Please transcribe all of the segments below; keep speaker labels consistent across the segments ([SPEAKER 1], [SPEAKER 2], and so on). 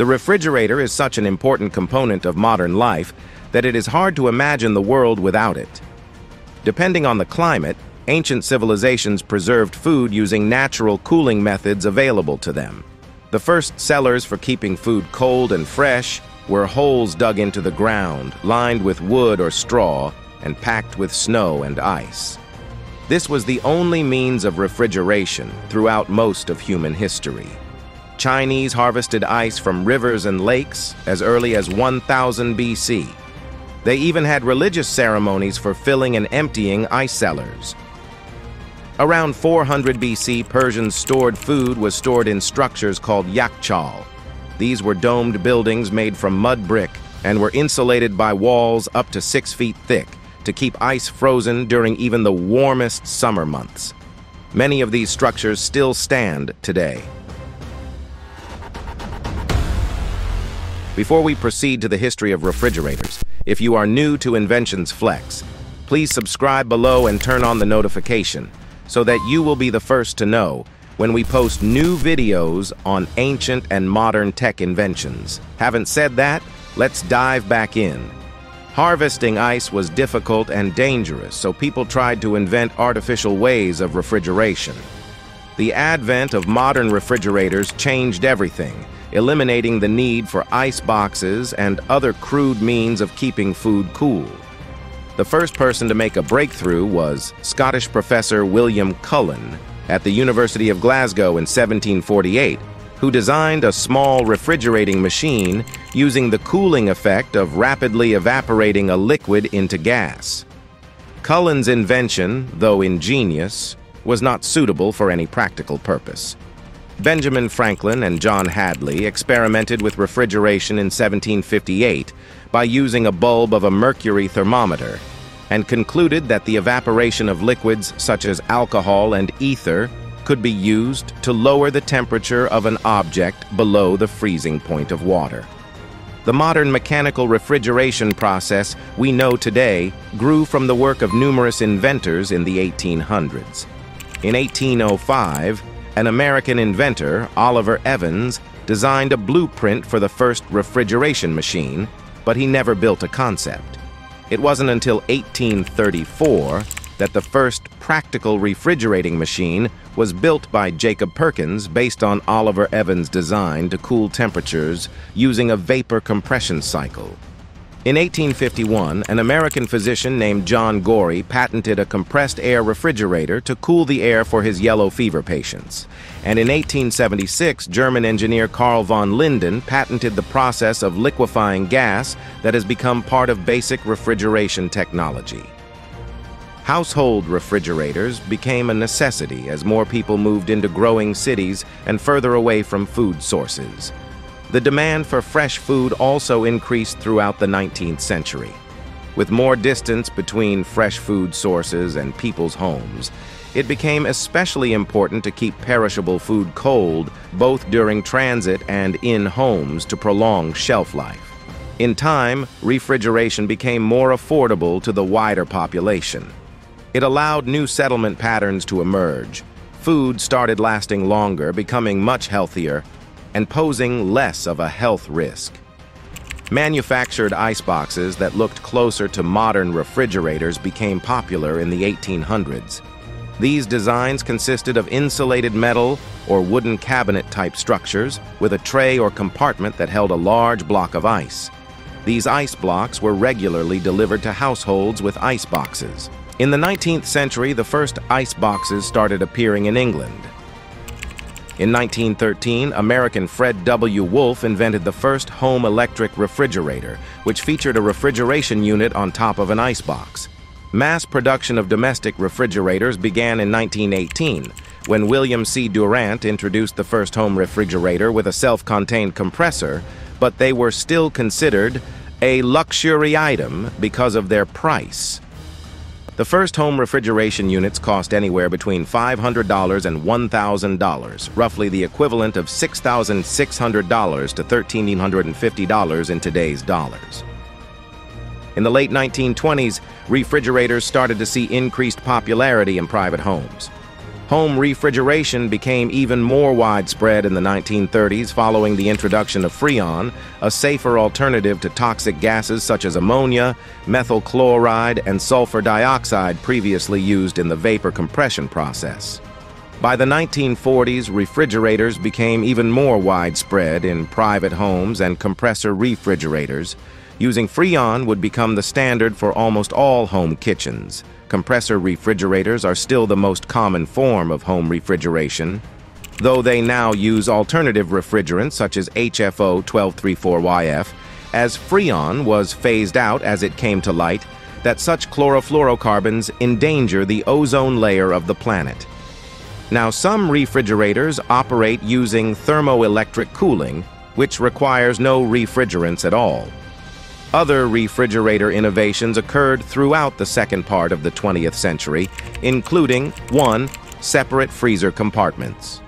[SPEAKER 1] The refrigerator is such an important component of modern life that it is hard to imagine the world without it. Depending on the climate, ancient civilizations preserved food using natural cooling methods available to them. The first cellars for keeping food cold and fresh were holes dug into the ground, lined with wood or straw, and packed with snow and ice. This was the only means of refrigeration throughout most of human history. Chinese harvested ice from rivers and lakes as early as 1000 BC. They even had religious ceremonies for filling and emptying ice cellars. Around 400 BC, Persians stored food was stored in structures called yakhchal. These were domed buildings made from mud brick and were insulated by walls up to six feet thick to keep ice frozen during even the warmest summer months. Many of these structures still stand today. Before we proceed to the history of refrigerators, if you are new to Inventions Flex, please subscribe below and turn on the notification so that you will be the first to know when we post new videos on ancient and modern tech inventions. Haven't said that? Let's dive back in. Harvesting ice was difficult and dangerous, so people tried to invent artificial ways of refrigeration. The advent of modern refrigerators changed everything, eliminating the need for ice boxes and other crude means of keeping food cool. The first person to make a breakthrough was Scottish professor William Cullen at the University of Glasgow in 1748, who designed a small refrigerating machine using the cooling effect of rapidly evaporating a liquid into gas. Cullen's invention, though ingenious, was not suitable for any practical purpose. Benjamin Franklin and John Hadley experimented with refrigeration in 1758 by using a bulb of a mercury thermometer and concluded that the evaporation of liquids such as alcohol and ether could be used to lower the temperature of an object below the freezing point of water. The modern mechanical refrigeration process we know today grew from the work of numerous inventors in the 1800s. In 1805, an American inventor, Oliver Evans, designed a blueprint for the first refrigeration machine, but he never built a concept. It wasn't until 1834 that the first practical refrigerating machine was built by Jacob Perkins based on Oliver Evans' design to cool temperatures using a vapor compression cycle. In 1851, an American physician named John Gorrie patented a compressed air refrigerator to cool the air for his yellow fever patients. And in 1876, German engineer Carl von Linde patented the process of liquefying gas that has become part of basic refrigeration technology. Household refrigerators became a necessity as more people moved into growing cities and further away from food sources. The demand for fresh food also increased throughout the 19th century. With more distance between fresh food sources and people's homes, it became especially important to keep perishable food cold both during transit and in homes to prolong shelf life. In time, refrigeration became more affordable to the wider population. It allowed new settlement patterns to emerge. Food started lasting longer, becoming much healthier, and posing less of a health risk. Manufactured iceboxes that looked closer to modern refrigerators became popular in the 1800s. These designs consisted of insulated metal or wooden cabinet-type structures with a tray or compartment that held a large block of ice. These ice blocks were regularly delivered to households with ice boxes. In the 19th century, the first ice boxes started appearing in England. In 1913, American Fred W. Wolf invented the first home electric refrigerator, which featured a refrigeration unit on top of an icebox. Mass production of domestic refrigerators began in 1918, when William C. Durant introduced the first home refrigerator with a self-contained compressor, but they were still considered a luxury item because of their price. The first home refrigeration units cost anywhere between $500 and $1,000, roughly the equivalent of $6,600 to $1,350 in today's dollars. In the late 1920s, refrigerators started to see increased popularity in private homes. Home refrigeration became even more widespread in the 1930s following the introduction of Freon, a safer alternative to toxic gases such as ammonia, methyl chloride, and sulfur dioxide previously used in the vapor compression process. By the 1940s, refrigerators became even more widespread in private homes and compressor refrigerators. Using Freon would become the standard for almost all home kitchens. Compressor refrigerators are still the most common form of home refrigeration, though they now use alternative refrigerants such as HFO 1234YF, as Freon was phased out as it came to light that such chlorofluorocarbons endanger the ozone layer of the planet. Now, some refrigerators operate using thermoelectric cooling, which requires no refrigerants at all. Other refrigerator innovations occurred throughout the second part of the 20th century, including 1. Separate freezer compartments.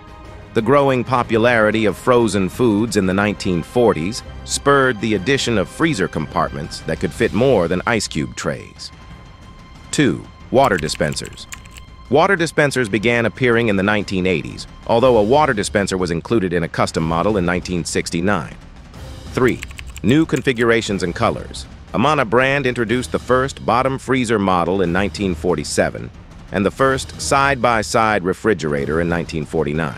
[SPEAKER 1] The growing popularity of frozen foods in the 1940s spurred the addition of freezer compartments that could fit more than ice cube trays. 2. Water dispensers. Water dispensers began appearing in the 1980s, although a water dispenser was included in a custom model in 1969. 3. New configurations and colors. Amana brand introduced the first bottom freezer model in 1947 and the first side-by-side -side refrigerator in 1949.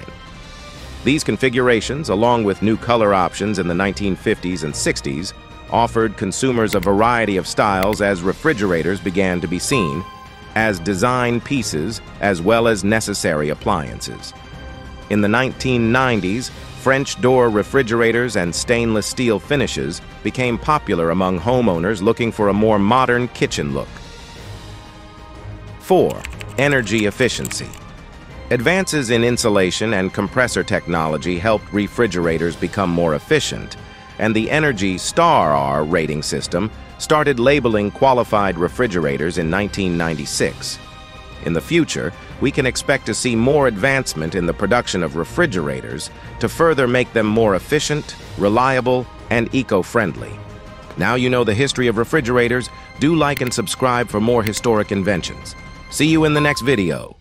[SPEAKER 1] These configurations, along with new color options in the 1950s and 60s, offered consumers a variety of styles as refrigerators began to be seen as design pieces as well as necessary appliances. In the 1990s, French door refrigerators and stainless steel finishes became popular among homeowners looking for a more modern kitchen look. 4. Energy efficiency. Advances in insulation and compressor technology helped refrigerators become more efficient, and the Energy Star R rating system started labeling qualified refrigerators in 1996. In the future, we can expect to see more advancement in the production of refrigerators to further make them more efficient, reliable, and eco-friendly. Now you know the history of refrigerators, do like and subscribe for more historic inventions. See you in the next video.